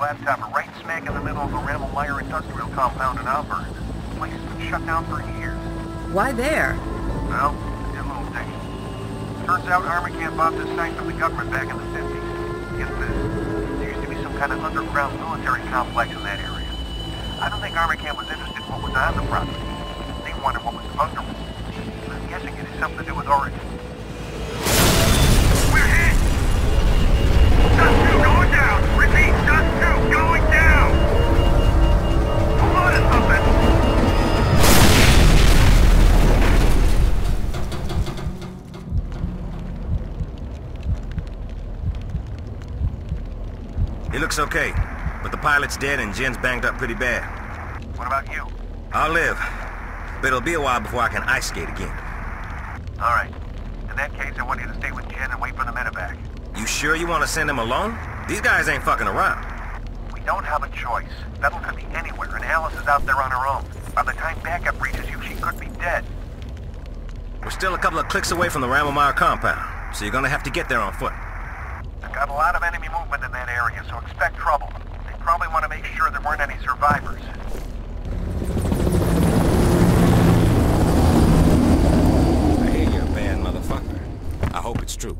topper right smack in the middle of the Ramelmeyer industrial compound in Auburn. The place has been shut down for years. Why there? Well, it's a little thing. Turns out Armacham bought this site from the government back in the 50s. Get this. There used to be some kind of underground military complex in that area. I don't think Armacham was interested in what was on the property. They wanted what was under it. I'm guessing it has something to do with Origin. He looks okay, but the pilot's dead and Jin's banged up pretty bad. What about you? I'll live, but it'll be a while before I can ice skate again. All right. In that case, I want you to stay with Jen and wait for the medevac. You sure you want to send him alone? These guys ain't fucking around. We don't have a choice. Fettel could be anywhere, and Alice is out there on her own. By the time backup reaches you, she could be dead. We're still a couple of clicks away from the Ramelmeyer compound, so you're gonna have to get there on foot. They've got a lot of enemy movement in that area, so expect trouble. They probably want to make sure there weren't any survivors. I hear you're a bad motherfucker. I hope it's true.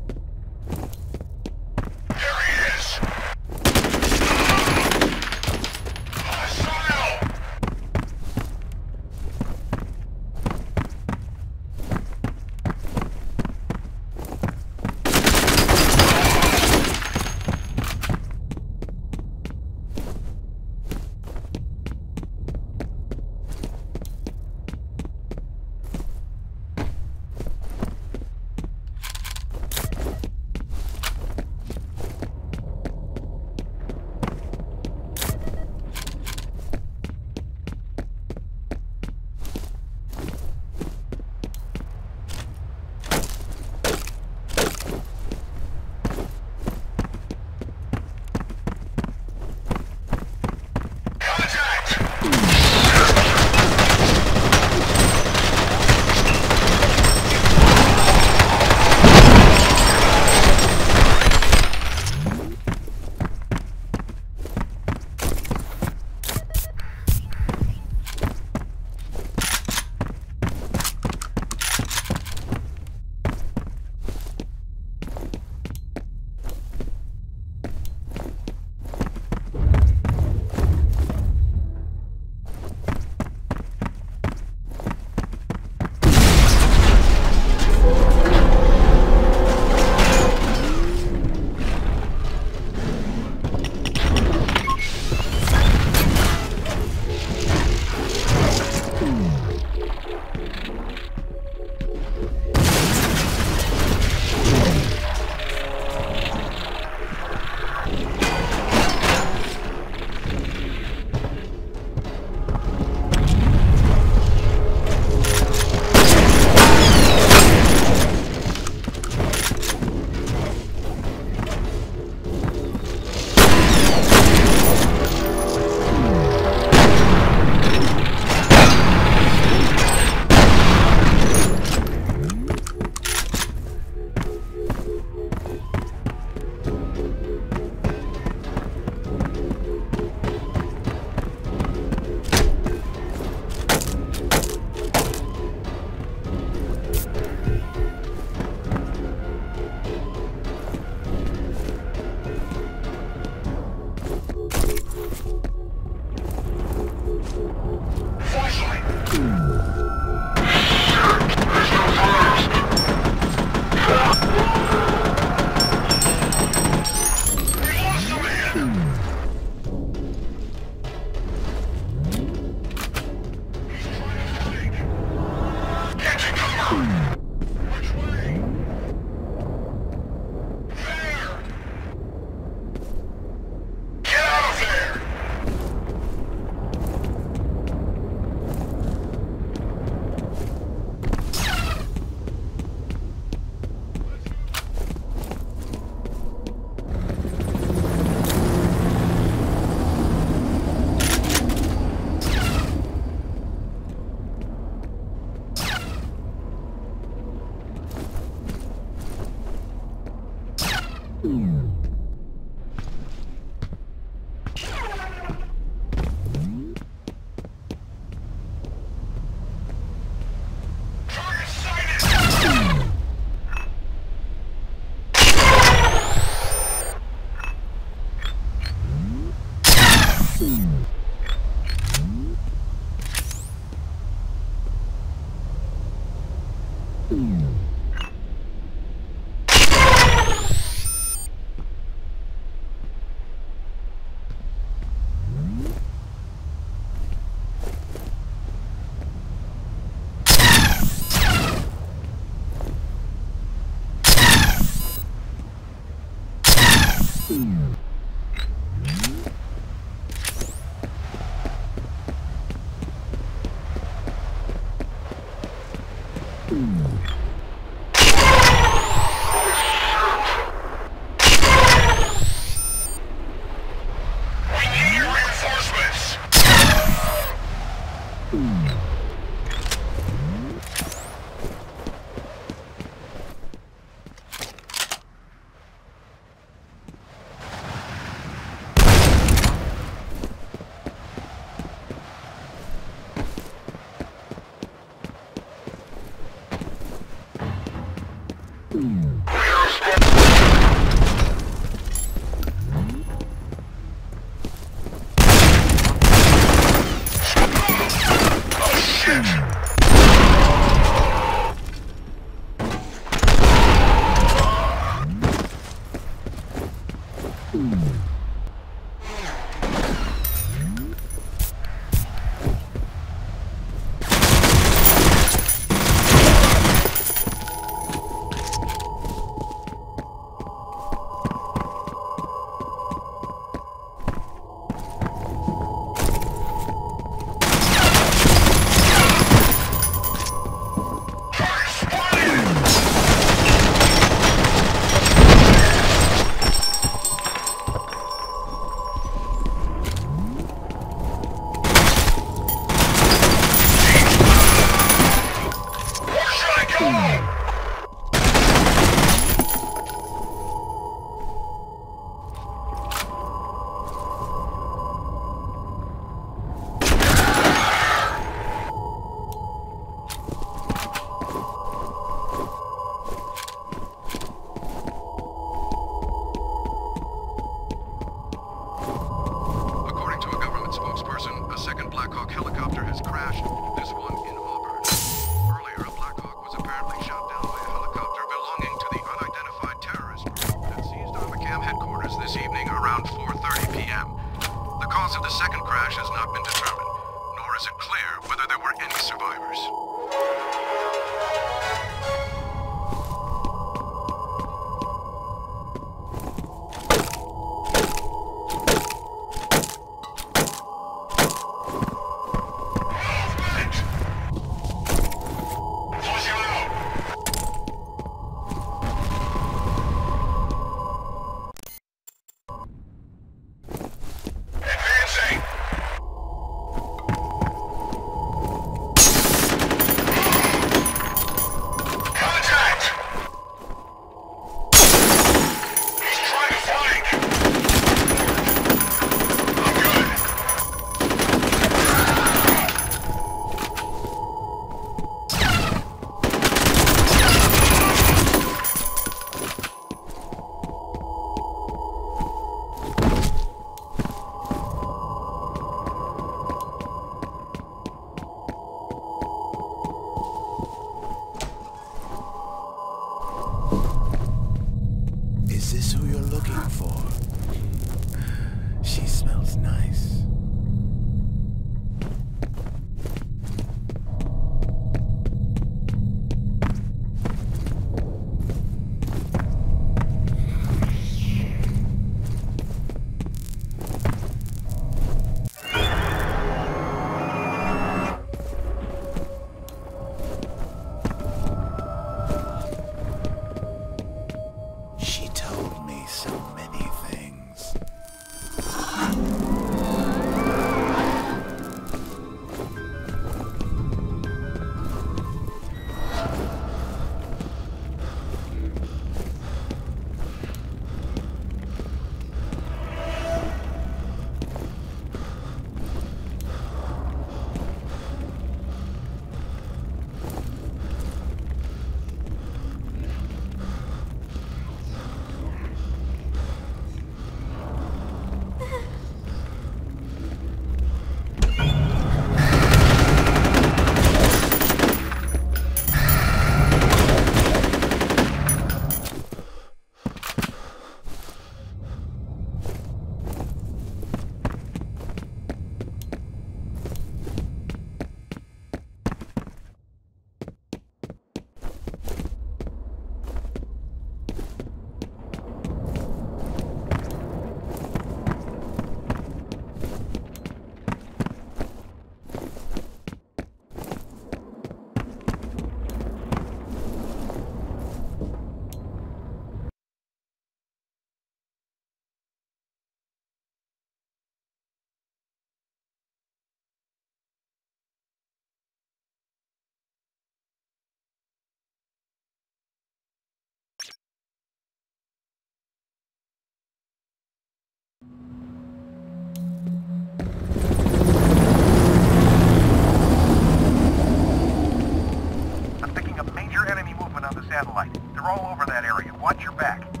satellite. They're all over that area. Watch your back.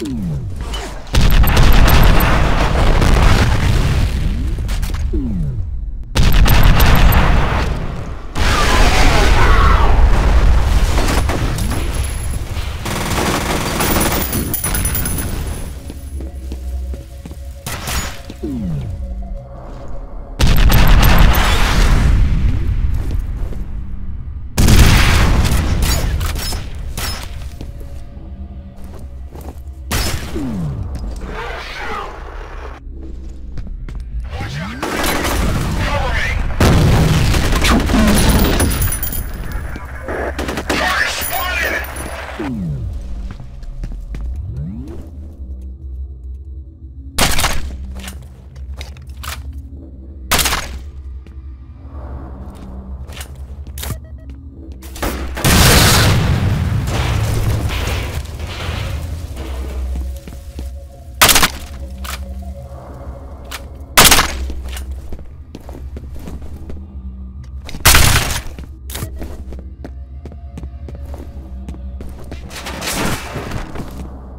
Mm.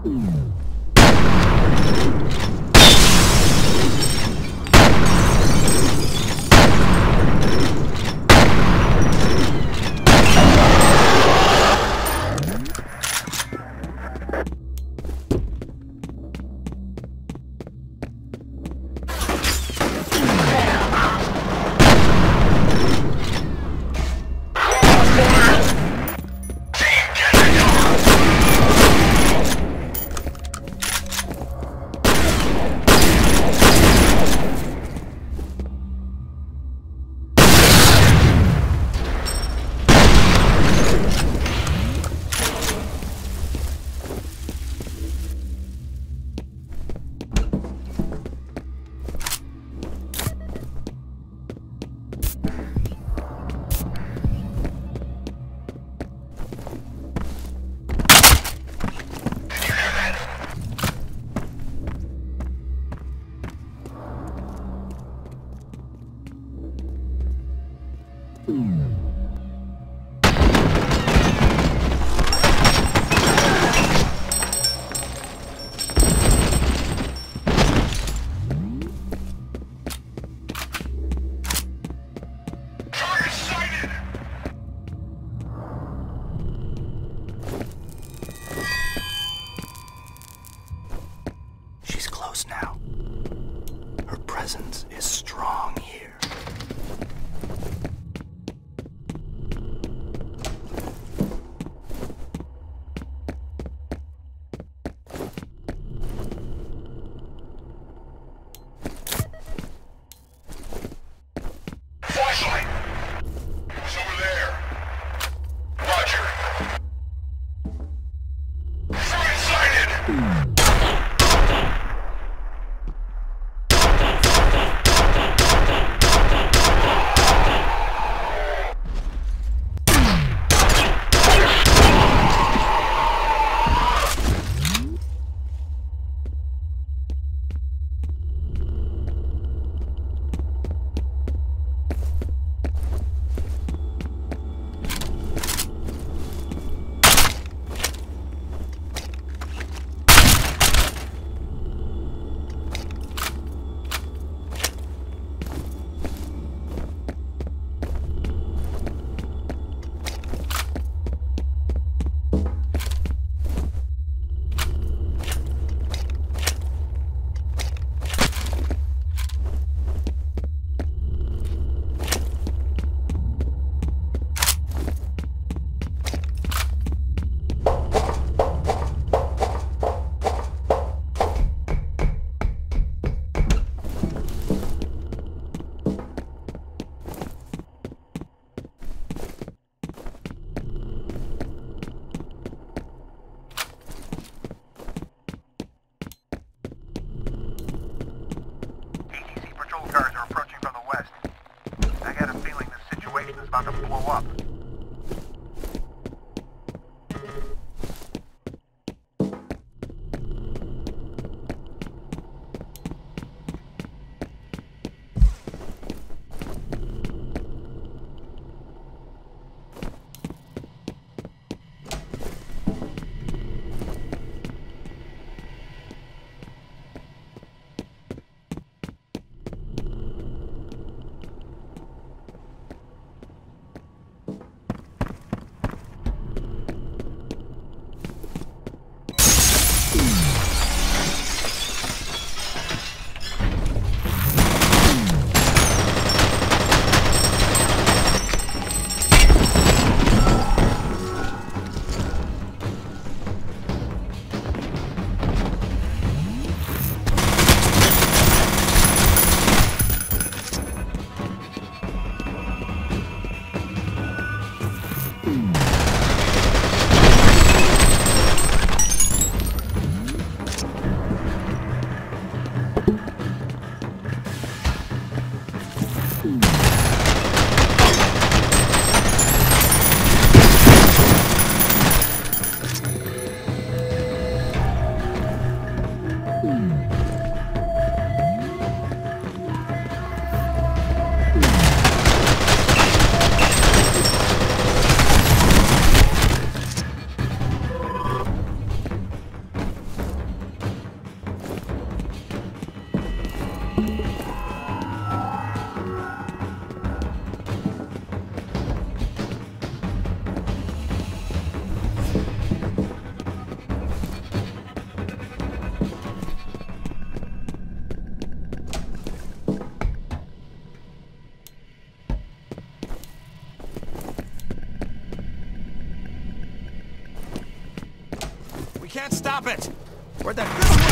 Mm-hmm. Stop it! Where'd that...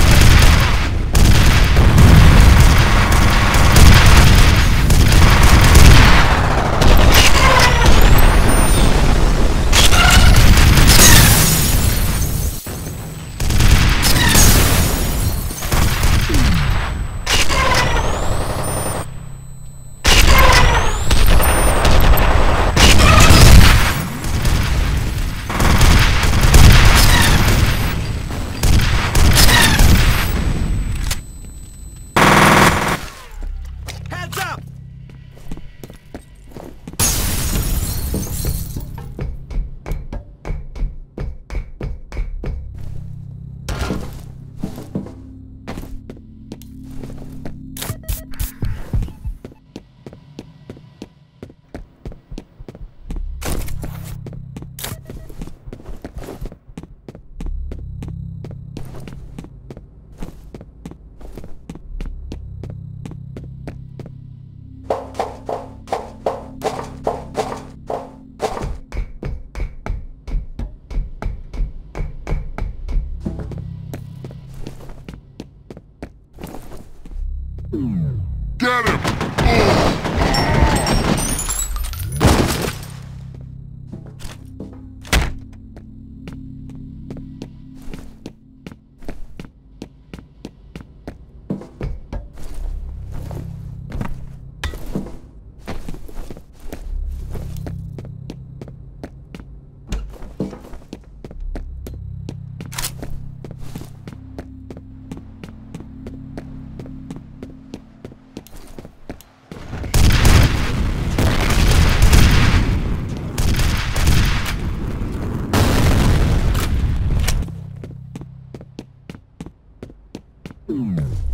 What's